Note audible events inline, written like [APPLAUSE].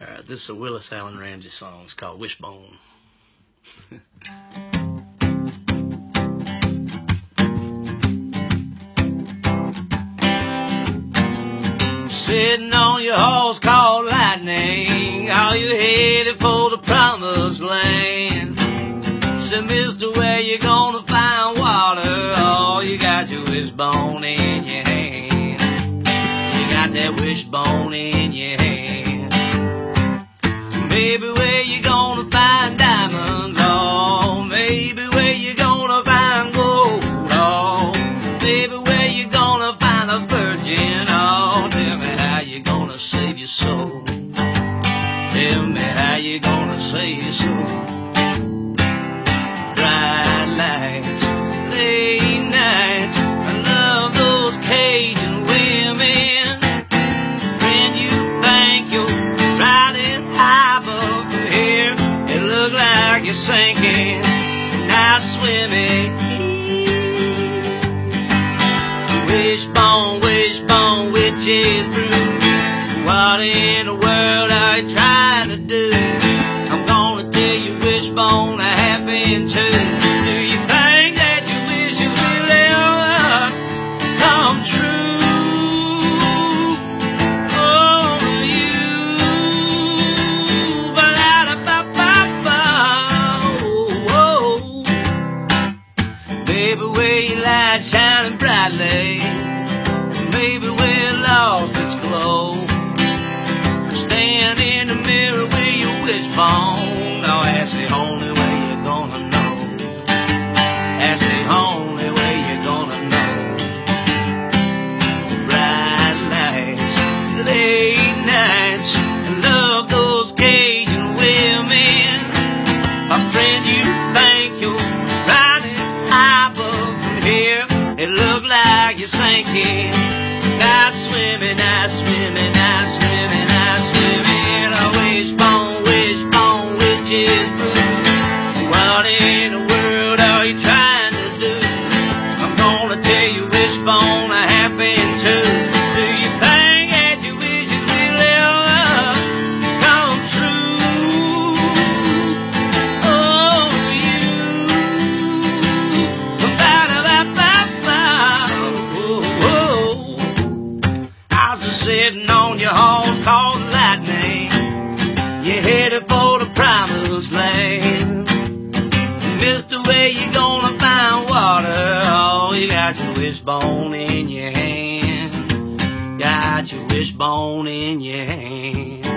All right, this is a Willis Alan Ramsey song. It's called Wishbone. [LAUGHS] Sitting on your horse called lightning, are you headed for the promised land? Said, Mister, where you gonna find water? Oh, you got your wishbone in your hand. You got that wishbone in your hand. Maybe where you gonna find diamonds? Oh, maybe where you gonna find gold? Oh, maybe where you gonna find a virgin? Oh, tell me how you gonna save your soul. Tell me how you gonna save your soul. Bright lights, late like you're sinking, not swimming. Wishbone, wishbone, witch's brew. What in the world are you trying to do? I'm gonna tell you wishbone a half in two. Baby, where your light shining brightly. Maybe where lost its glow. Stand in the mirror with your wishbone. Now that's the only you're sinking. Not swimming, not swimming, not swimming, not swimming. A wishbone, wishbone, witch's brew. What in the world are you trying to do? I'm gonna tell you wishbone a half in sitting on your horse called lightning. You're headed for the promised land. Mister, where you gonna find water? Oh, you got your wishbone in your hand. Got your wishbone in your hand.